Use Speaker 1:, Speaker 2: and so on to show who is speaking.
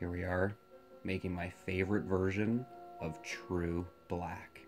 Speaker 1: Here we are, making my favorite version of True Black.